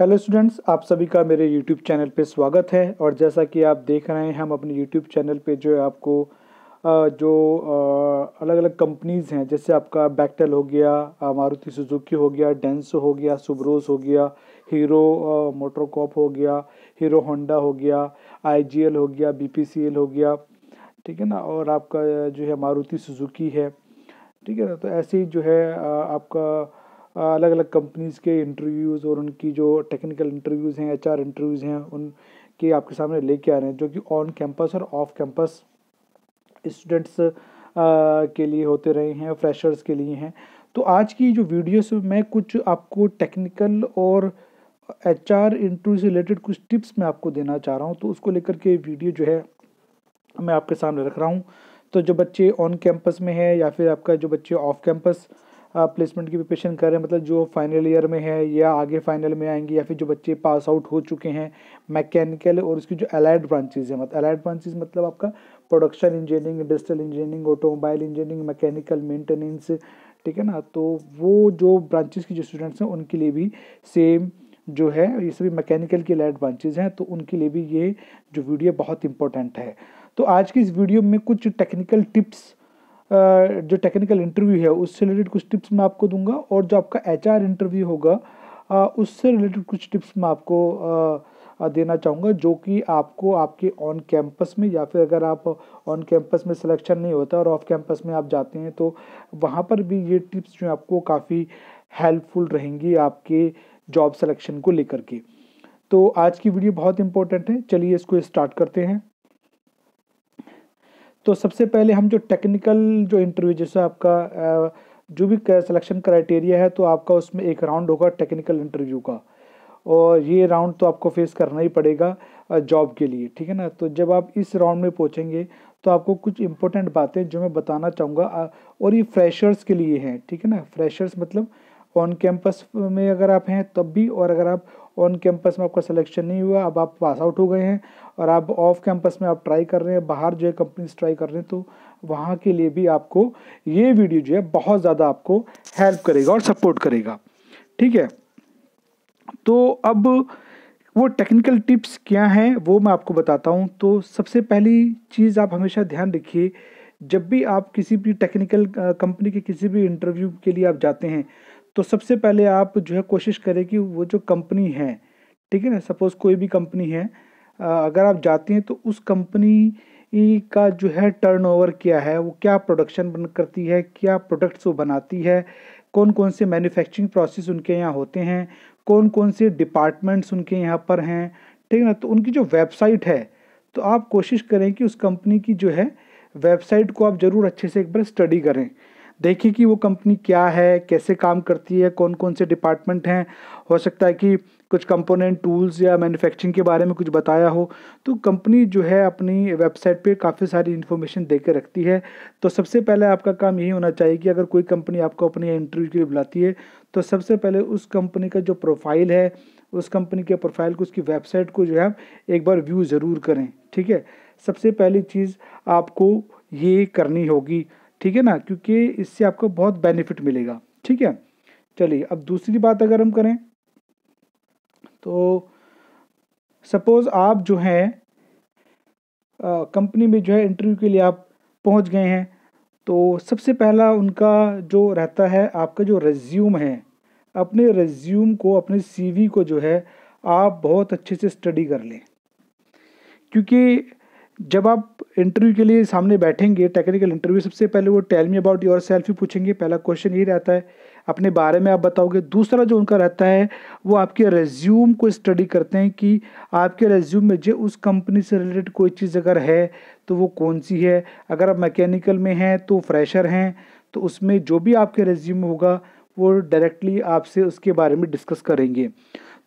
Hello students आप सभी का मेरे यूट्यूब चैनल पे स्वागत है और जैसा कि आप देख रहे हैं, हम अपने यूट्यूब चैनल पे जो है आपको जो अलग अलग कंपनीज़ हैं, जैसे आपका बैक्टेल हो गया मारुति सुजुकी हो गया डेंसो हो गया सुब्रोस हो गया हीरो मोटरकॉप हो गया हीरो होंडा हो गया आईजीएल हो गया बीपीसीएल हो गया, ठीक है ना? और आपका जो है मारुति सुजुकी है, ठीक है ना? तो ऐसे ही जो है आपका अलग अलग कंपनीज़ के इंटरव्यूज़ और उनकी जो टेक्निकल इंटरव्यूज़ हैं एचआर इंटरव्यूज़ हैं, उनके आपके सामने लेके आ रहे हैं, जो कि ऑन कैंपस और ऑफ़ कैंपस स्टूडेंट्स के लिए होते रहे हैं फ्रेशर्स के लिए हैं। तो आज की जो वीडियोस मैं कुछ आपको टेक्निकल और एच आर इंटरव्यू से रिलेटेड कुछ टिप्स मैं आपको देना चाह रहा हूँ। तो उसको लेकर के वीडियो जो है, मैं आपके सामने रख रहा हूँ। तो जो बच्चे ऑन कैंपस में है या फिर आपका जो बच्चे ऑफ़ कैंपस प्लेसमेंट की प्रिपरेशन कर रहे हैं मतलब जो फाइनल ईयर में है या आगे फाइनल में आएँगे या फिर जो बच्चे पास आउट हो चुके हैं मैकेनिकल और उसकी जो अलाइड ब्रांचेज है मतलब अलाइड ब्रांचेज मतलब आपका production engineering industrial engineering automobile engineering mechanical maintenance ठीक है ना? तो वो जो ब्रांचेज की जो स्टूडेंट्स हैं, उनके लिए भी सेम जो है, ये सभी मैकेनिकल की अलाइड ब्रांचेज हैं तो उनके लिए भी ये जो वीडियो बहुत इंपॉर्टेंट है। तो आज की इस वीडियो में कुछ टेक्निकल टिप्स जो टेक्निकल इंटरव्यू है, उससे रिलेटेड कुछ टिप्स मैं आपको दूँगा और जो आपका एचआर इंटरव्यू होगा उससे रिलेटेड कुछ टिप्स मैं आपको देना चाहूँगा जो कि आपको आपके ऑन कैंपस में या फिर अगर आप ऑन कैंपस में सिलेक्शन नहीं होता और ऑफ़ कैंपस में आप जाते हैं तो वहाँ पर भी ये टिप्स जो आपको काफ़ी हेल्पफुल रहेंगी आपके जॉब सिलेक्शन को लेकर के। तो आज की वीडियो बहुत इंपॉर्टेंट है, चलिए इसको स्टार्ट करते हैं। तो सबसे पहले हम जो टेक्निकल जो इंटरव्यू जैसे आपका जो भी सिलेक्शन क्राइटेरिया है तो आपका उसमें एक राउंड होगा टेक्निकल इंटरव्यू का। और ये राउंड तो आपको फेस करना ही पड़ेगा जॉब के लिए, ठीक है ना? तो जब आप इस राउंड में पहुँचेंगे तो आपको कुछ इंपॉर्टेंट बातें जो मैं बताना चाहूँगा और ये फ्रेशर्स के लिए हैं, ठीक है ना? फ्रेशर्स मतलब ऑन कैंपस में अगर आप हैं, तब भी, और अगर आप ऑन कैंपस में आपका सिलेक्शन नहीं हुआ, अब आप पास आउट हो गए हैं और आप ऑफ़ कैंपस में आप ट्राई कर रहे हैं, बाहर जो है कंपनीज़ ट्राई कर रहे हैं तो वहाँ के लिए भी आपको ये वीडियो जो है बहुत ज़्यादा आपको हेल्प करेगा और सपोर्ट करेगा। ठीक है? तो अब वो टेक्निकल टिप्स क्या हैं, वो मैं आपको बताता हूँ। तो सबसे पहली चीज़ आप हमेशा ध्यान रखिए, जब भी आप किसी भी टेक्निकल कंपनी के किसी भी इंटरव्यू के लिए आप जाते हैं तो सबसे पहले आप जो है कोशिश करें कि वो जो कंपनी है, ठीक है ना, सपोज़ कोई भी कंपनी है अगर आप जाते हैं तो उस कंपनी का जो है टर्नओवर क्या है, वो क्या प्रोडक्शन बन, करती है, क्या प्रोडक्ट्स वो बनाती है कौन कौन से मैन्युफैक्चरिंग प्रोसेस उनके यहाँ होते हैं कौन कौन से डिपार्टमेंट्स उनके यहाँ पर हैं, ठीक है ना तो उनकी जो वेबसाइट है तो आप कोशिश करें कि उस कंपनी की जो है वेबसाइट को आप ज़रूर अच्छे से एक बार स्टडी करें। देखिए कि वो कंपनी क्या है, कैसे काम करती है कौन कौन से डिपार्टमेंट हैं। हो सकता है कि कुछ कंपोनेंट, टूल्स या मैन्युफैक्चरिंग के बारे में कुछ बताया हो। तो कंपनी जो है अपनी वेबसाइट पे काफ़ी सारी इन्फॉर्मेशन दे के रखती है। तो सबसे पहले आपका काम यही होना चाहिए कि अगर कोई कंपनी आपको अपने इंटरव्यू के लिए बुलाती है तो सबसे पहले उस कंपनी का जो प्रोफ़ाइल है, उस कंपनी के प्रोफ़ाइल को, उसकी वेबसाइट को जो है एक बार व्यू ज़रूर करें, ठीक है? सबसे पहली चीज़ आपको ये करनी होगी ठीक है ना? क्योंकि इससे आपको बहुत बेनिफिट मिलेगा। ठीक है? चलिए, अब दूसरी बात अगर हम करें तो सपोज़ आप जो है कंपनी में जो है इंटरव्यू के लिए आप पहुँच गए हैं तो सबसे पहला उनका जो रहता है, आपका जो रेज्यूम है, अपने रेज्यूम को, अपने सीवी को जो है, आप बहुत अच्छे से स्टडी कर लें। क्योंकि जब आप इंटरव्यू के लिए सामने बैठेंगे टेक्निकल इंटरव्यू सबसे पहले वो tell me about yourself ही पूछेंगे। पहला क्वेश्चन यही रहता है, अपने बारे में आप बताओगे। दूसरा जो उनका रहता है, वो आपके रेज्यूम को स्टडी करते हैं कि आपके रेज्यूम में जो उस कंपनी से रिलेटेड कोई चीज़ अगर है तो वो कौन सी है? अगर आप मैकेनिकल में हैं तो फ्रेशर हैं तो उसमें जो भी आपके रेज्यूम होगा, वो डायरेक्टली आपसे उसके बारे में डिस्कस करेंगे।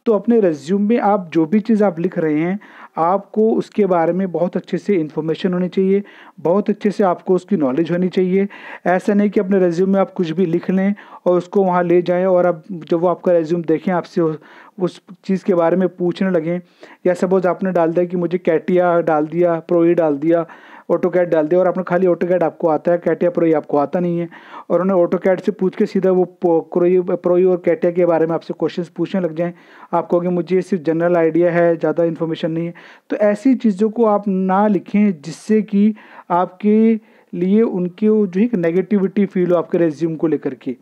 तो अपने रेज्यूम में आप जो भी चीज़ आप लिख रहे हैं आपको उसके बारे में बहुत अच्छे से इन्फॉर्मेशन होनी चाहिए, बहुत अच्छे से आपको उसकी नॉलेज होनी चाहिए। ऐसा नहीं कि अपने रेज्यूम में आप कुछ भी लिख लें और उसको वहाँ ले जाएँ और अब जब वो आपका रेज्यूम देखें, आपसे उस चीज़ के बारे में पूछने लगें। या सपोज़ आपने डाल दिया कि मुझे कैटिया डाल दिया प्रोई डाल दिया ऑटो कैड डाल दिया और आपने खाली ऑटो कैड आपको आता है कैटिया प्रोई आपको आता नहीं है। और उन्होंने ऑटो कैड से पूछ के सीधा वो प्रोई प्रोई और कैटिया के बारे में आपसे क्वेश्चन पूछने लग जाएँ। आप कहोगे मुझे सिर्फ़ जनरल आइडिया है, ज़्यादा इन्फॉर्मेशन नहीं है। तो ऐसी चीज़ों को आप ना लिखें जिससे कि आपके लिए उनके जो एक नेगेटिविटी फील हो आपके रेज्यूम को लेकर के।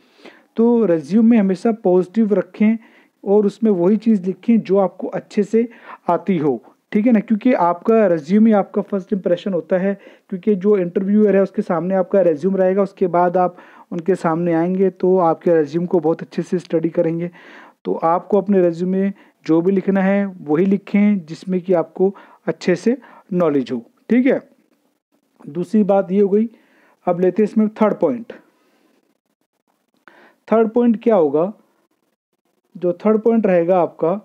तो रेज्यूम में हमेशा पॉजिटिव रखें और उसमें वही चीज़ लिखें जो आपको अच्छे से आती हो। ठीक है ना? क्योंकि आपका रेज्यूम ही आपका फ़र्स्ट इंप्रेशन होता है, क्योंकि जो इंटरव्यूअर है, उसके सामने आपका रेज्यूम रहेगा, उसके बाद आप उनके सामने आएँगे तो आपके रेज्यूम को बहुत अच्छे से स्टडी करेंगे। तो आपको अपने रेज्यूम में जो भी लिखना है, वही लिखें, जिसमें कि आपको अच्छे से नॉलेज हो। ठीक है? दूसरी बात ये हो गई। अब लेते हैं इसमें थर्ड पॉइंट थर्ड पॉइंट क्या होगा? जो थर्ड पॉइंट रहेगा आपका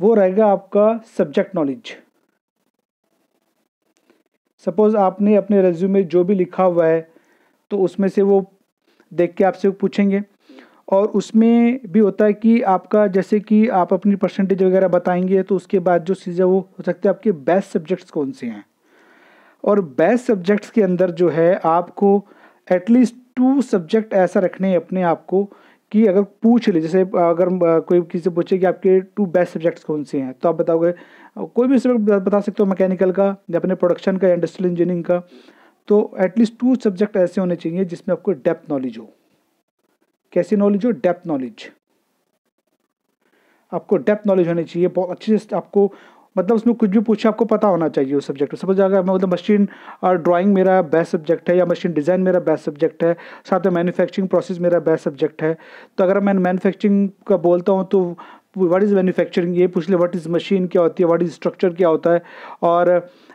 वो रहेगा आपका सब्जेक्ट नॉलेज सपोज़ आपने अपने रेज्यूम में जो भी लिखा हुआ है तो उसमें से वो देख के आपसे पूछेंगे। और उसमें भी होता है कि आपका, जैसे कि आप अपनी परसेंटेज वगैरह बताएँगे तो उसके बाद जो चीज़ें वो हो सकते हैं आपके बेस्ट सब्जेक्ट्स कौन से हैं। और बेस्ट सब्जेक्ट्स के अंदर जो है, आपको एटलीस्ट टू सब्जेक्ट ऐसा रखने अपने आप को कि अगर पूछ ले, जैसे अगर कोई किसी से पूछे कि आपके टू बेस्ट सब्जेक्ट्स कौन से हैं तो आप बताओगे कोई भी सब्जेक्ट बता सकते हो मैकेनिकल का या अपने प्रोडक्शन का इंडस्ट्रियल इंजीनियरिंग का तो एटलीस्ट टू सब्जेक्ट ऐसे होने चाहिए जिसमें आपको डेप्थ नॉलेज हो। कैसी नॉलेज हो? डेप्थ नॉलेज आपको डेप्थ नॉलेज होनी चाहिए, बहुत अच्छे से आपको मतलब उसमें कुछ भी पूछे, आपको पता होना चाहिए उस सब्जेक्ट में सपोज़ अगर मैं मतलब मशीन ड्राइंग मेरा बेस्ट सब्जेक्ट है या मशीन डिज़ाइन मेरा बेस्ट सब्जेक्ट है, साथ में मैन्युफैक्चरिंग प्रोसेस मेरा बेस्ट सब्जेक्ट है तो अगर मैं मैन्युफैक्चरिंग का बोलता हूँ तो व्हाट इज़ मैन्युफैक्चरिंग ये पूछ ले व्हाट इज़ मशीन क्या होती है? व्हाट इज़ स्ट्रक्चर क्या होता है? और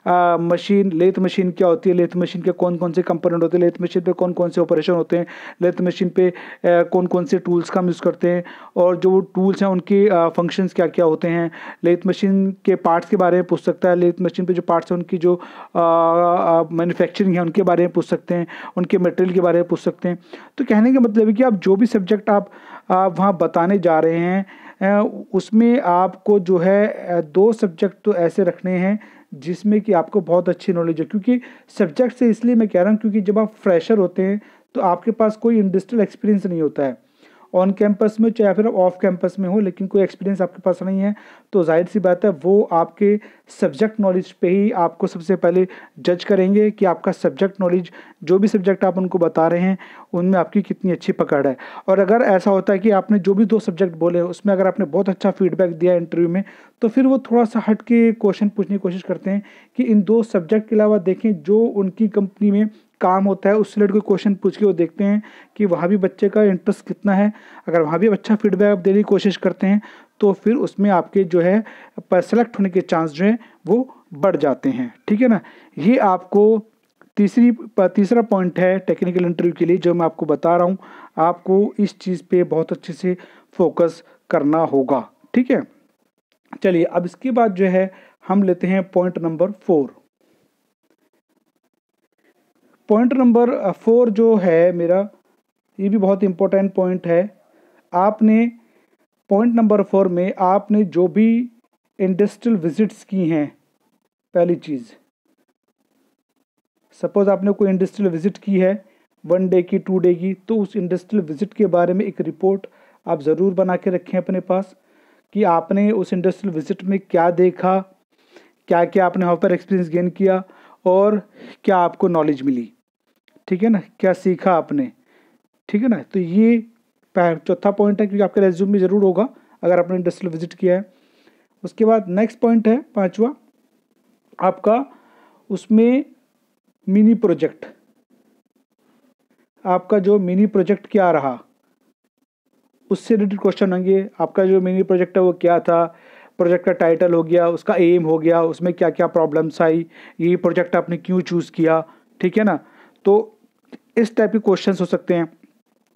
मशीन, लेथ मशीन क्या होती है? लेथ मशीन के कौन कौन से कंपोनेंट होते हैं? लेथ मशीन पे कौन कौन से ऑपरेशन होते हैं? लेथ मशीन पे कौन कौन से टूल्स का हम यूज़ करते हैं? और जो टूल्स हैं, उनके फ़ंक्शंस क्या क्या होते हैं? लेथ मशीन के पार्ट्स के बारे में पूछ सकता है। लेथ मशीन पे जो पार्ट्स हैं, उनकी जो मैन्युफैक्चरिंग है, उनके बारे में पूछ सकते हैं। उनके मटेरियल के बारे में पूछ सकते हैं। तो कहने का मतलब है कि आप जो भी सब्जेक्ट आप वहाँ बताने जा रहे हैं उसमें आपको जो है दो सब्जेक्ट तो ऐसे रखने हैं जिसमें कि आपको बहुत अच्छी नॉलेज है। क्योंकि सब्जेक्ट से इसलिए मैं कह रहा हूँ, क्योंकि जब आप फ्रेशर होते हैं तो आपके पास कोई इंडस्ट्रियल एक्सपीरियंस नहीं होता है। ऑन कैंपस में, चाहे फिर ऑफ़ कैंपस में हो, लेकिन कोई एक्सपीरियंस आपके पास नहीं है तो ज़ाहिर सी बात है वो आपके सब्जेक्ट नॉलेज पे ही आपको सबसे पहले जज करेंगे कि आपका सब्जेक्ट नॉलेज जो भी सब्जेक्ट आप उनको बता रहे हैं, उनमें आपकी कितनी अच्छी पकड़ है। और अगर ऐसा होता है कि आपने जो भी दो सब्जेक्ट बोले, उसमें अगर आपने बहुत अच्छा फीडबैक दिया इंटरव्यू में तो फिर वो थोड़ा सा हट के क्वेश्चन पूछने की कोशिश करते हैं कि इन दो सब्जेक्ट के अलावा देखें जो उनकी कंपनी में काम होता है, उससे रिलेटेड कोई क्वेश्चन पूछ के वो देखते हैं कि वहाँ भी बच्चे का इंटरेस्ट कितना है। अगर वहाँ भी अच्छा फीडबैक आप देने की कोशिश करते हैं तो फिर उसमें आपके जो है सेलेक्ट होने के चांस जो है, वो बढ़ जाते हैं। ठीक है ना? ये आपको तीसरी तीसरा पॉइंट है टेक्निकल इंटरव्यू के लिए, जो मैं आपको बता रहा हूँ। आपको इस चीज़ पे बहुत अच्छे से फोकस करना होगा। ठीक है? चलिए, अब इसके बाद जो है, हम लेते हैं point number four point number four जो है मेरा, ये भी बहुत इम्पोर्टेंट पॉइंट है। आपने पॉइंट नंबर फोर में आपने जो भी इंडस्ट्रियल विजिट्स की हैं, पहली चीज़ सपोज़ आपने कोई इंडस्ट्रियल विज़िट की है वन डे की टू डे की तो उस इंडस्ट्रियल विज़िट के बारे में एक रिपोर्ट आप ज़रूर बना के रखें अपने पास कि आपने उस इंडस्ट्रियल विज़िट में क्या देखा क्या क्या आपने वहाँ पर एक्सपीरियंस गेन किया और क्या आपको नॉलेज मिली। ठीक है ना? क्या सीखा आपने? ठीक है ना? तो ये चौथा पॉइंट है, क्योंकि आपका रेज्यूम में ज़रूर होगा, अगर आपने इंडस्ट्रियल विज़िट किया है। उसके बाद नेक्स्ट पॉइंट है, पांचवा, आपका उसमें मिनी प्रोजेक्ट आपका जो मिनी प्रोजेक्ट क्या रहा? उससे रिलेटेड क्वेश्चन होंगे। आपका जो मिनी प्रोजेक्ट है, वो क्या था? प्रोजेक्ट का टाइटल हो गया, उसका एम हो गया, उसमें क्या क्या प्रॉब्लम्स आई? ये प्रोजेक्ट आपने क्यों चूज़ किया? ठीक है ना? तो इस टाइप के क्वेश्चन हो सकते हैं।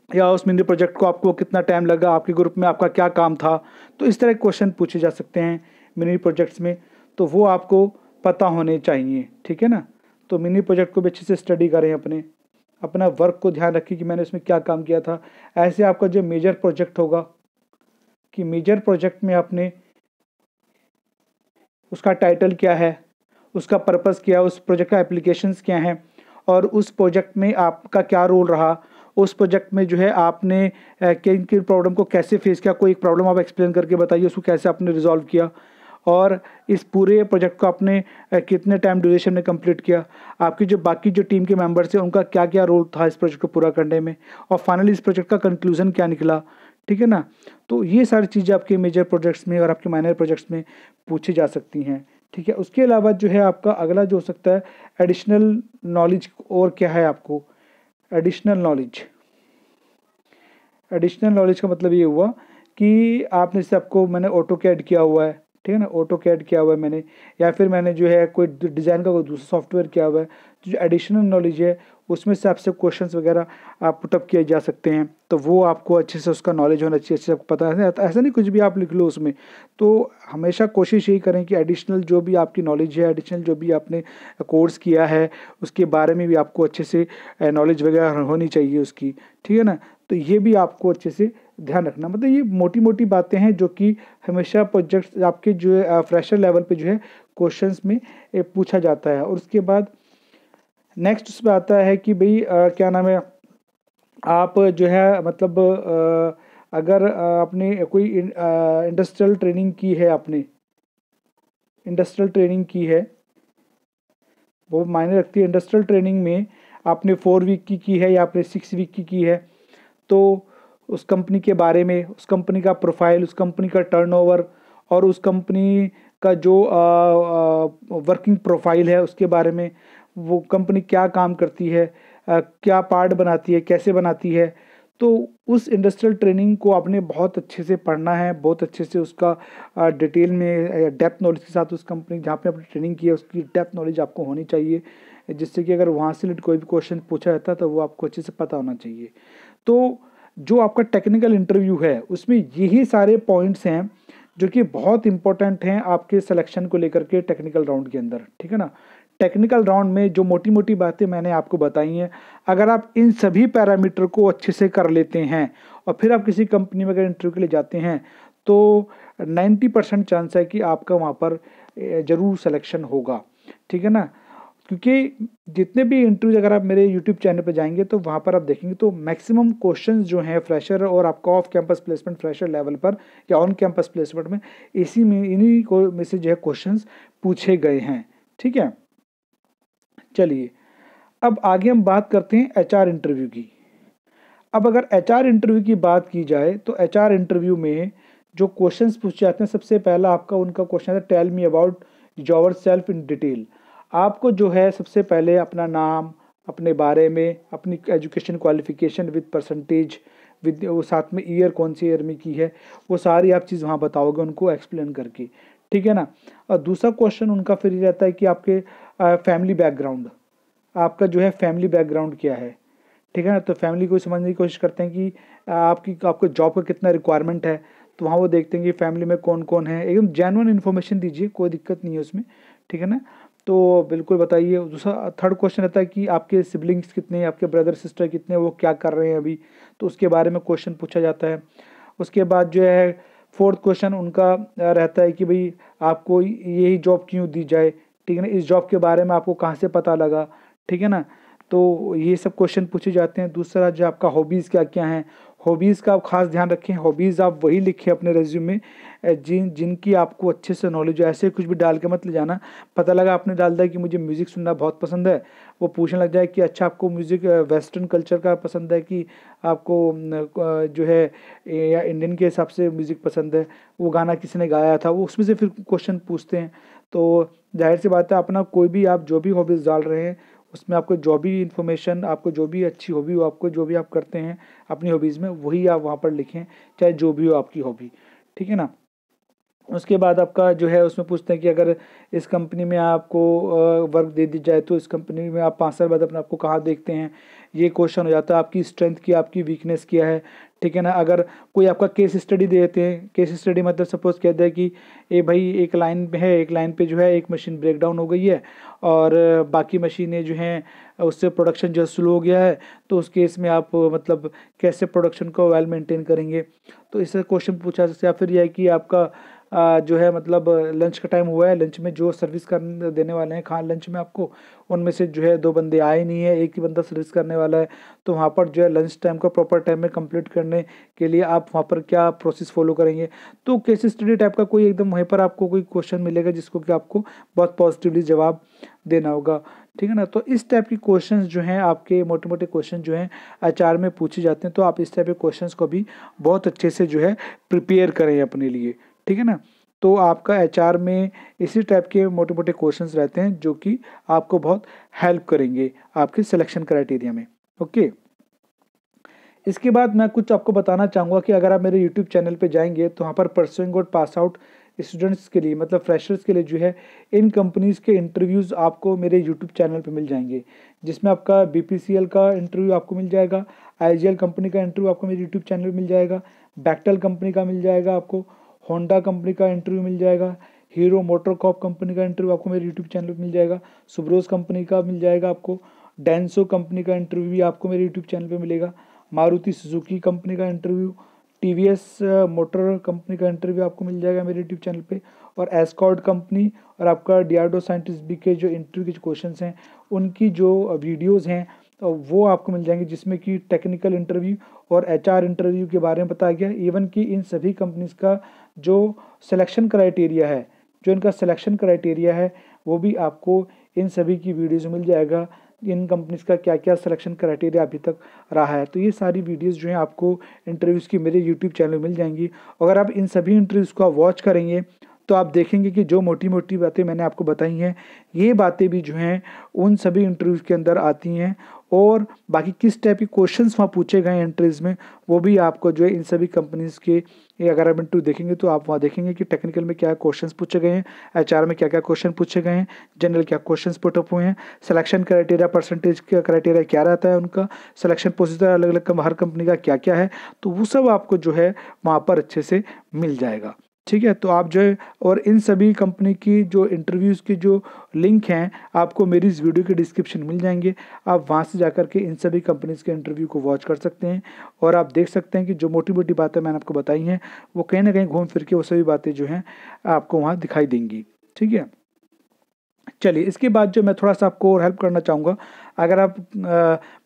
या उस मिनी प्रोजेक्ट को आपको कितना टाइम लगा, आपके ग्रुप में आपका क्या काम था तो इस तरह के क्वेश्चन पूछे जा सकते हैं मिनी प्रोजेक्ट्स में। तो वो आपको पता होने चाहिए, ठीक है ना? तो मिनी प्रोजेक्ट को भी अच्छे से स्टडी करें अपने। अपना वर्क को ध्यान रखें कि मैंने उसमें क्या काम किया था। ऐसे आपका जो मेजर प्रोजेक्ट होगा, कि मेजर प्रोजेक्ट में आपने उसका टाइटल क्या है, उसका पर्पज़ क्या है, उस प्रोजेक्ट का एप्लीकेशंस क्या हैं और उस प्रोजेक्ट में आपका क्या रोल रहा? उस प्रोजेक्ट में जो है आपने किन किन प्रॉब्लम को कैसे फेस किया? कोई एक प्रॉब्लम आप एक्सप्लेन करके बताइए, उसको कैसे आपने रिजॉल्व किया? और इस पूरे प्रोजेक्ट को आपने कितने टाइम ड्यूरेशन में कंप्लीट किया? आपकी जो, बाकी जो टीम के मेंबर्स हैं, उनका क्या क्या रोल था इस प्रोजेक्ट को पूरा करने में? और फाइनली इस प्रोजेक्ट का कंक्लूजन क्या निकला? ठीक है ना? तो ये सारी चीज़ें आपके मेजर प्रोजेक्ट्स में और आपके माइनर प्रोजेक्ट्स में पूछी जा सकती हैं। ठीक है? उसके अलावा जो है आपका अगला जो हो सकता है एडिशनल नॉलेज और क्या है आपको? एडिशनल नॉलेज एडिशनल नॉलेज का मतलब ये हुआ कि आपने से आपको मैंने ऑटो कैड किया हुआ है, ठीक है ना? ऑटो कैड किया हुआ है मैंने, या फिर मैंने जो है कोई डिज़ाइन का कोई दूसरा सॉफ्टवेयर किया हुआ है जो एडिशनल नॉलेज है, उसमें से आपसे क्वेश्चंस वगैरह आप पुटअप किए जा सकते हैं। तो वो आपको अच्छे से उसका नॉलेज होना चाहिए, अच्छे से आपको पता है। ऐसा नहीं कुछ भी आप लिख लो उसमें। तो हमेशा कोशिश यही करें कि एडिशनल जो भी आपकी नॉलेज है एडिशनल जो भी आपने कोर्स किया है, उसके बारे में भी आपको अच्छे से नॉलेज वगैरह होनी चाहिए उसकी। ठीक है ना? तो ये भी आपको अच्छे से ध्यान रखना। मतलब ये मोटी मोटी बातें हैं जो कि हमेशा प्रोजेक्ट आपके जो है फ्रेशर लेवल पे जो है क्वेश्चंस में पूछा जाता है। और उसके बाद नेक्स्ट उसमें आता है कि भाई क्या नाम है आप जो है मतलब आ, अगर आपने कोई इंडस्ट्रियल ट्रेनिंग की है आपने इंडस्ट्रियल ट्रेनिंग की है वो मायने रखती है इंडस्ट्रियल ट्रेनिंग में आपने फोर वीक की की है या आपने सिक्स वीक की की है तो उस कंपनी के बारे में उस कंपनी का प्रोफ़ाइल उस कंपनी का टर्नओवर और उस कंपनी का जो आ, आ, वर्किंग प्रोफ़ाइल है उसके बारे में वो कंपनी क्या काम करती है क्या पार्ट बनाती है, कैसे बनाती है तो उस इंडस्ट्रियल ट्रेनिंग को आपने बहुत अच्छे से पढ़ना है, बहुत अच्छे से उसका डिटेल में डेप्थ नॉलेज के साथ उस कंपनी जहाँ पे आपने ट्रेनिंग की है, उसकी डेप्थ नॉलेज आपको होनी चाहिए, जिससे कि अगर वहाँ से कोई भी क्वेश्चन पूछा जाता है तो वो आपको अच्छे से पता होना चाहिए। तो जो आपका टेक्निकल इंटरव्यू है, उसमें यही सारे पॉइंट्स हैं, जो कि बहुत इंपॉर्टेंट हैं आपके सिलेक्शन को लेकर के टेक्निकल राउंड के अंदर, ठीक है ना? टेक्निकल राउंड में जो मोटी मोटी बातें मैंने आपको बताई हैं, अगर आप इन सभी पैरामीटर को अच्छे से कर लेते हैं और फिर आप किसी कंपनी में अगर इंटरव्यू के लिए जाते हैं तो 90 परसेंट चांस है कि आपका वहाँ पर ज़रूर सिलेक्शन होगा। ठीक है ना? क्योंकि जितने भी इंटरव्यूज़ अगर आप मेरे यूट्यूब चैनल पर जाएँगे तो वहाँ पर आप देखेंगे तो मैक्सिमम क्वेश्चंस जो हैं फ्रेशर और आपका off campus placement fresher level पर या ऑन कैंपस प्लेसमेंट में, इसी में, इन्हीं को में से जो है क्वेश्चंस पूछे गए हैं। ठीक है? चलिए, अब आगे हम बात करते हैं एचआर इंटरव्यू की। अब अगर एचआर इंटरव्यू की बात की जाए तो एचआर इंटरव्यू में जो क्वेश्चंस पूछे जाते हैं, सबसे पहला आपका उनका क्वेश्चन है tell me about yourself in detail आपको जो है, सबसे पहले अपना नाम, अपने बारे में, अपनी education qualification with percentage with वो साथ में ईयर कौन सी ईयर में की है, वो सारी आप चीज़ वहाँ बताओगे, उनको एक्सप्लेन करके। ठीक है ना? और दूसरा क्वेश्चन उनका फिर ये रहता है कि आपके फैमिली बैकग्राउंड आपका जो है फैमिली बैकग्राउंड क्या है? ठीक है ना? तो फैमिली को समझने की कोशिश करते हैं कि आपकी, आपको जॉब का कितना रिक्वायरमेंट है तो वहाँ वो देखते हैं कि फैमिली में कौन कौन है। एकदम जेनुअन इन्फॉर्मेशन दीजिए, कोई दिक्कत नहीं है उसमें। ठीक है ना? तो बिल्कुल बताइए। दूसरा थर्ड क्वेश्चन रहता है कि आपके सिबलिंग्स कितने हैं? आपके ब्रदर सिस्टर कितने हैं? वो क्या कर रहे हैं अभी? तो उसके बारे में क्वेश्चन पूछा जाता है। उसके बाद जो है फोर्थ क्वेश्चन उनका रहता है कि भाई, आपको यही जॉब क्यों दी जाए? ठीक है ना? इस जॉब के बारे में आपको कहाँ से पता लगा? ठीक है ना? तो ये सब क्वेश्चन पूछे जाते हैं। दूसरा, जो आपका हॉबीज़ क्या क्या हैं? हॉबीज़ का आप खास ध्यान रखें। हॉबीज़ आप वही लिखें अपने रेज्यूम में जिन, जिनकी आपको अच्छे से नॉलेज हो, ऐसे कुछ भी डाल के मत ले जाना। पता लगा आपने डाल दिया कि मुझे म्यूज़िक सुनना बहुत पसंद है। वो पूछने लग जाए कि अच्छा आपको म्यूज़िक वेस्टर्न कल्चर का पसंद है कि आपको जो है या इंडियन के हिसाब से म्यूज़िक पसंद है। वो गाना किसी ने गाया था? वो उसमें से फिर क्वेश्चन पूछते हैं। तो ज़ाहिर सी बात है, अपना कोई भी आप जो भी हॉबीज़ डाल रहे हैं, उसमें आपको जो भी इन्फॉर्मेशन आपको जो भी अच्छी हॉबी हो, आपको जो भी आप करते हैं, अपनी हॉबीज़ में, वही आप वहाँ पर लिखें, चाहे जो भी हो आपकी हॉबी ठीक है ना? उसके बाद आपका जो है उसमें पूछते हैं कि अगर इस कंपनी में आपको वर्क दे दी जाए तो इस कंपनी में आप पाँच साल बाद अपने आपको कहाँ देखते हैं? ये क्वेश्चन हो जाता है, आपकी स्ट्रेंथ की, आपकी वीकनेस क्या है? ठीक है ना? अगर कोई आपका केस स्टडी देते हैं केस स्टडी मतलब सपोज़ कहते हैं कि, ए भाई, एक लाइन पे है, एक लाइन पे जो है एक मशीन ब्रेक डाउन हो गई है, और बाकी मशीनें जो हैं, उससे प्रोडक्शन जो स्लो हो गया है तो उस केस में आप मतलब कैसे प्रोडक्शन को वेल मेंटेन करेंगे? तो इससे क्वेश्चन पूछा सकते या फिर यह है कि आपका जो है मतलब लंच का टाइम हुआ है। लंच में जो सर्विस कर देने वाले हैं खा लंच में आपको, उनमें से जो है, दो बंदे आए नहीं है। एक ही बंदा सर्विस करने वाला है। तो वहाँ पर जो है लंच टाइम को प्रॉपर टाइम में कंप्लीट करने के लिए आप वहाँ पर क्या प्रोसेस फॉलो करेंगे? तो केस स्टडी टाइप का कोई एकदम वहीं पर आपको कोई क्वेश्चन मिलेगा, जिसको कि आपको बहुत पॉजिटिवली जवाब देना होगा। ठीक है ना? तो इस टाइप के क्वेश्चंस जो हैं, आपके मोटे मोटे क्वेश्चन जो हैं, आचार में पूछे जाते हैं। तो आप इस टाइप के क्वेश्चंस को भी बहुत अच्छे से जो है प्रिपेयर करें अपने लिए। ठीक है ना? तो आपका एचआर में इसी टाइप के मोटे मोटे क्वेश्चंस रहते हैं, जो कि आपको बहुत हेल्प करेंगे आपके सिलेक्शन क्राइटेरिया में ओके इसके बाद मैं कुछ आपको बताना चाहूँगा कि अगर आप मेरे यूट्यूब चैनल पे जाएँगे तो वहाँ पर pursuing out pass out students के लिए मतलब फ्रेशर्स के लिए जो है, इन कंपनीज़ के इंटरव्यूज़ आपको मेरे यूट्यूब चैनल पे मिल जाएँगे, जिसमें आपका बीपीसीएल का इंटरव्यू आपको मिल जाएगा आईजीएल कंपनी का इंटरव्यू आपको मेरे यूट्यूब चैनल पर मिल जाएगा बैक्टल कंपनी का मिल जाएगा आपको होंडा कंपनी का इंटरव्यू मिल जाएगा हीरो मोटर कॉप कंपनी का इंटरव्यू आपको मेरे यूट्यूब चैनल पर मिल जाएगा सुब्रोज कंपनी का मिल जाएगा आपको डेंसो कंपनी का इंटरव्यू भी आपको मेरे यूट्यूब चैनल पर मिलेगा मारुति सुजुकी कंपनी का interview T V S motor company का इंटरव्यू आपको मिल जाएगा मेरे यूट्यूब चैनल पे और एस्कॉर्ड कंपनी और आपका डियाडो साइंटिस्ट बी के जो इंटरव्यू के क्वेश्चन हैं, उनकी जो वीडियोस हैं तो वो आपको मिल जाएँगे जिसमें कि टेक्निकल इंटरव्यू और एचआर इंटरव्यू के बारे में बताया गया इवन कि इन सभी कंपनीज़ का जो सिलेक्शन क्राइटेरिया है, जो इनका सिलेक्शन क्राइटेरिया है, वो भी आपको इन सभी की वीडियोज़ मिल जाएगा। इन कंपनीज़ का क्या क्या सिलेक्शन क्राइटेरिया अभी तक रहा है। तो ये सारी वीडियोस जो हैं आपको इंटरव्यूज़ की मेरे यूट्यूब चैनल में मिल जाएँगी। अगर आप इन सभी इंटरव्यूज़ को वॉच करेंगे तो आप देखेंगे कि जो मोटी मोटी बातें मैंने आपको बताई हैं, ये बातें भी जो हैं, उन सभी इंटरव्यूज़ के अंदर आती हैं। और बाकी किस टाइप के क्वेश्चंस वहाँ पूछे गए हैं इंटरव्यूज़ में, वो भी आपको जो है इन सभी कंपनीज़ के अगर आप टू देखेंगे तो आप वहाँ देखेंगे कि टेक्निकल में क्या क्वेश्चंस पूछे गए हैं एचआर में क्या क्या क्वेश्चन पूछे गए हैं जनरल क्या क्वेश्चन पुटअप हुए हैं सिलेक्शन क्राइटेरिया परसेंटेज का क्राइटेरिया क्या रहता है उनका सिलेक्शन प्रोसीजर अलग अलग हर कंपनी का क्या क्या है तो वो सब आपको जो है वहाँ पर अच्छे से मिल जाएगा। ठीक है? तो आप जो है और इन सभी कंपनी की जो इंटरव्यूज़ की जो लिंक हैं, आपको मेरी इस वीडियो के डिस्क्रिप्शन मिल जाएँगे। आप वहाँ से जाकर के इन सभी कंपनीज़ के इंटरव्यू को वॉच कर सकते हैं और आप देख सकते हैं कि जो मोटी मोटी बातें मैंने आपको बताई हैं, वो कहीं ना कहीं घूम फिर के वो सभी बातें जो हैं आपको वहाँ दिखाई देंगी। ठीक है? चलिए, इसके बाद जो मैं थोड़ा सा आपको और हेल्प करना चाहूँगा अगर आप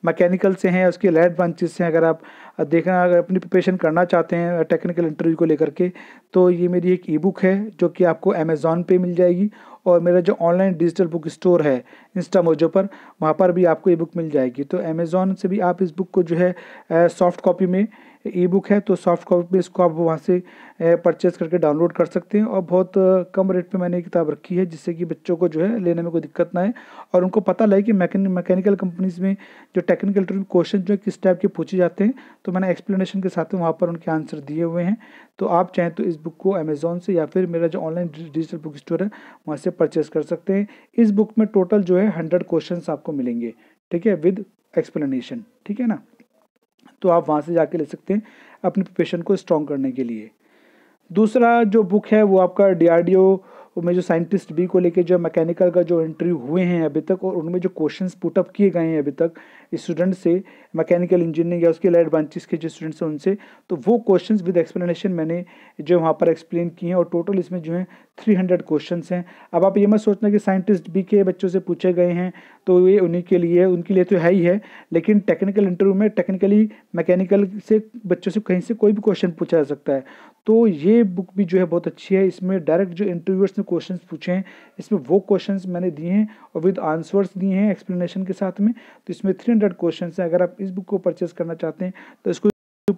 मैकेनिकल से हैं, उसके लैड ब्रांचेस से अगर आप देखना, अगर अपनी प्रिपरेशन करना चाहते हैं टेक्निकल इंटरव्यू को लेकर के तो ये मेरी एक ई बुक है, जो कि आपको अमेज़ोन पे मिल जाएगी, और मेरा जो ऑनलाइन डिजिटल बुक स्टोर है इंस्टा मोजो पर, वहाँ पर भी आपको ई बुक मिल जाएगी। तो अमेज़ोन से भी आप इस बुक को जो है सॉफ्ट कॉपी में ई बुक है तो सॉफ्ट कॉपी इसको आप वहाँ से परचेज़ करके डाउनलोड कर सकते हैं और बहुत कम रेट पे मैंने किताब रखी है जिससे कि बच्चों को जो है लेने में कोई दिक्कत ना है और उनको पता लगे कि मैकेनिकल कंपनीज़ में जो टेक्निकल क्वेश्चन जो है किस टाइप के पूछे जाते हैं। तो मैंने एक्सप्लेनेशन के साथ वहाँ पर उनके आंसर दिए हुए हैं। तो आप चाहें तो इस बुक को अमेज़ोन से या फिर मेरा जो ऑनलाइन डिजिटल बुक स्टोर है, वहाँ से परचेज़ कर सकते हैं। इस बुक में टोटल जो है हंड्रेड क्वेश्चन आपको मिलेंगे, ठीक है विद एक्सप्लेनेशन ठीक है ना? तो आप वहाँ से जाके ले सकते हैं अपने प्रिपरेशन को स्ट्रॉन्ग करने के लिए। दूसरा जो बुक है, वो आपका डीआरडीओ में जो साइंटिस्ट बी को लेके जो मैकेनिकल का जो इंटरव्यू हुए हैं अभी तक और उनमें जो क्वेश्चंस पुटअप किए गए हैं अभी तक स्टूडेंट से मैकेनिकल इंजीनियरिंग या उसके लाइट ब्रांचेस के जो स्टूडेंट्स हैं उनसे तो वो क्वेश्चंस विद एक्सप्लेनेशन मैंने जो वहाँ पर एक्सप्लेन किए हैं और टोटल इसमें जो है थ्री हंड्रेड क्वेश्चन हैं। अब आप ये मत सोचना कि साइंटिस्ट बी के बच्चों से पूछे गए हैं तो ये उन्हीं के लिए, उनके लिए तो है ही है, लेकिन टेक्निकल इंटरव्यू में टेक्निकली मैकेनिकल से बच्चों से कहीं से कोई भी क्वेश्चन पूछा जा सकता है। तो ये बुक भी जो है बहुत अच्छी है, इसमें डायरेक्ट जो इंटरव्यूअर्स ने क्वेश्चंस पूछे हैं, इसमें वो क्वेश्चंस मैंने दिए हैं और विद आंसर्स दिए हैं एक्सप्लेनेशन के साथ में तो इसमें थ्री हंड्रेड क्वेश्चन हैं। अगर आप इस बुक को परचेज करना चाहते हैं तो इसको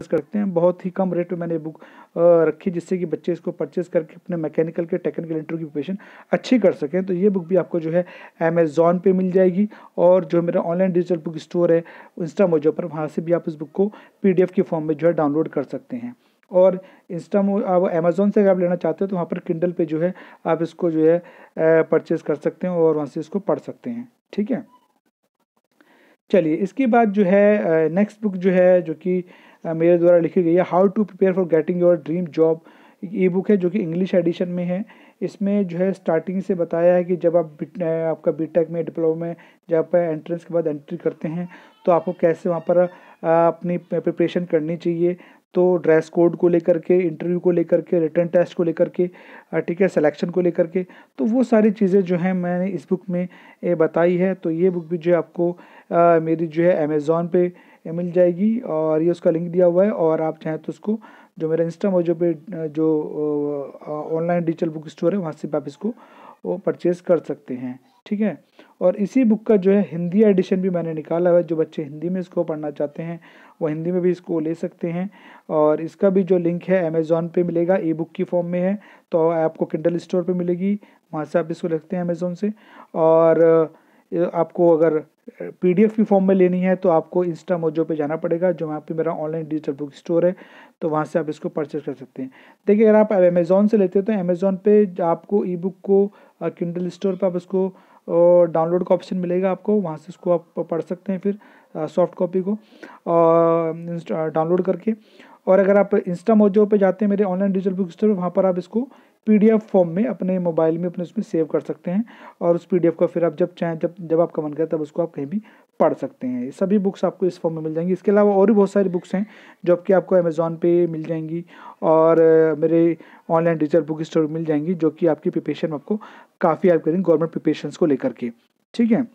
करते हैं। बहुत ही कम रेट में मैंने बुक रखी जिससे कि बच्चे इसको परचेज करके अपने मैकेनिकल के टेक्निकल इंटरव्यू की प्रिपरेशन अच्छी कर सकें। तो ये बुक भी आपको जो है अमेजोन पे मिल जाएगी और जो मेरा ऑनलाइन डिजिटल बुक स्टोर है इंस्टा मोजो पर, वहाँ से भी आप इस बुक को पीडीएफ की फॉर्म में जो है डाउनलोड कर सकते हैं। और इंस्टा आप अमेज़ोन से अगर आप लेना चाहते हो तो वहाँ पर किंडल पे जो है आप इसको जो है परचेज़ कर सकते हैं और वहाँ से इसको पढ़ सकते हैं। ठीक है? चलिए, इसके बाद जो है नेक्स्ट बुक जो है, जो कि मेरे द्वारा लिखी गई है how to prepare for getting your dream job e book है जो कि इंग्लिश एडिशन में है। इसमें जो है स्टार्टिंग से बताया है कि जब आप आपका बीटेक में डिप्लोमा में, जब आप एंट्रेंस के बाद एंट्री करते हैं तो आपको कैसे वहाँ पर अपनी प्रिपरेशन करनी चाहिए। तो ड्रेस कोड को लेकर के इंटरव्यू को लेकर के रिटर्न टेस्ट को लेकर के ठीक है सिलेक्शन को लेकर के तो वो सारी चीज़ें जो हैं मैंने इस बुक में बताई है। तो ये बुक भी जो है आपको आ, मेरी जो है अमेज़ोन पे मिल जाएगी और ये उसका लिंक दिया हुआ है और आप चाहें तो उसको जो मेरा इंस्टा मोजो पे जो ऑनलाइन डिजिटल बुक स्टोर है वहाँ से आप इसको वो परचेज़ कर सकते हैं ठीक है? और इसी बुक का जो है हिंदी एडिशन भी मैंने निकाला हुआ है जो बच्चे हिंदी में इसको पढ़ना चाहते हैं। वो हिंदी में भी इसको ले सकते हैं। और इसका भी जो लिंक है अमेज़ोन पे मिलेगा ई बुक की फॉर्म में है तो आपको किंडल स्टोर पे मिलेगी। वहाँ से आप इसको लिखते हैं अमेज़ोन से। और आपको अगर पीडीएफ की फॉर्म में लेनी है तो आपको इंस्टा मोजो पे जाना पड़ेगा, जो वहाँ पे मेरा ऑनलाइन डिजिटल बुक स्टोर है तो वहाँ से आप इसको परचेज कर सकते हैं। देखिए, अगर आप अमेज़ोन से लेते हैं तो अमेज़ोन पे आपको ई बुक को किंडल स्टोर पर आप इसको डाउनलोड का ऑप्शन मिलेगा आपको, वहाँ से इसको आप पढ़ सकते हैं फिर सॉफ्ट कॉपी को डाउनलोड करके। और अगर आप इंस्टा मोजो पे जाते हैं मेरे ऑनलाइन डिजिटल बुक स्टोर, वहाँ पर आप इसको पीडीएफ फॉर्म में अपने मोबाइल में अपने उसमें सेव कर सकते हैं और उस पीडीएफ को फिर आप जब चाहें, जब जब आपका मन करे तब उसको आप कहीं भी पढ़ सकते हैं। सभी बुक्स आपको इस फॉर्म में मिल जाएँगी। इसके अलावा और भी बहुत सारी बुक्स हैं जो कि आपको अमेज़ोन पे मिल जाएँगी और मेरे ऑनलाइन डिजिटल बुक स्टोर मिल जाएँगी जो कि आपकी प्रिपरेशन में आपको काफ़ी हेल्प करेंगे गवर्नमेंट प्रिपरेशन को लेकर के। ठीक है?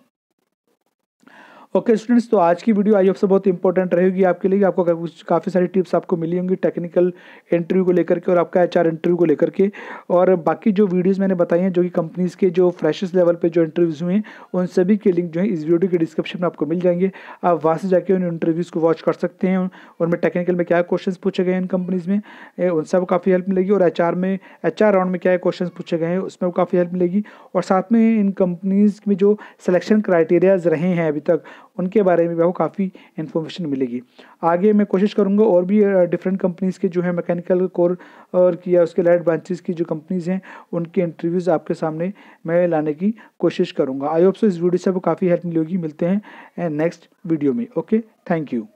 ओके स्टूडेंट्स तो आज की वीडियो आई से बहुत इंपॉर्टेंट रहेगी आपके लिए। आपको काफ़ी सारी टिप्स आपको मिली होंगी टेक्निकल इंटरव्यू को लेकर के और आपका एचआर इंटरव्यू को लेकर के। और बाकी जो वीडियोज़ मैंने बताई हैं, जो कि कंपनीज़ के जो फ्रेशर्स लेवल पे जो इंटरव्यूज़ हुए हैं, उन सभी के लिंक जो है इस वीडियो के डिस्क्रिप्शन में आपको मिल जाएँगे। आप वहाँ से जाके उन इंटरव्यूज़ को वॉच कर सकते हैं। उनमें टेक्निकल में क्या क्वेश्चन पूछे गए हैं इन कंपनीज़ में उनसे आपको काफ़ी हेल्प मिलेगी। और एचआर में एचआर राउंड में क्या क्वेश्चन पूछे गए हैं, उसमें काफ़ी हेल्प मिलेगी। और साथ में इन कंपनीज़ में जो सिलेक्शन क्राइटेरियाज रहे हैं अभी तक उनके बारे में भी आपको काफ़ी इन्फॉर्मेशन मिलेगी। आगे मैं कोशिश करूँगा और भी डिफरेंट कंपनीज़ के जो है मैकेनिकल कोर और किया उसके लाइट ब्रांचेज़ की जो कंपनीज़ हैं, उनके इंटरव्यूज़ आपके सामने मैं लाने की कोशिश करूँगा। आई होप सो इस वीडियो से आपको काफ़ी हेल्प मिलेगी मिलते हैं नेक्स्ट वीडियो में। Okay thank you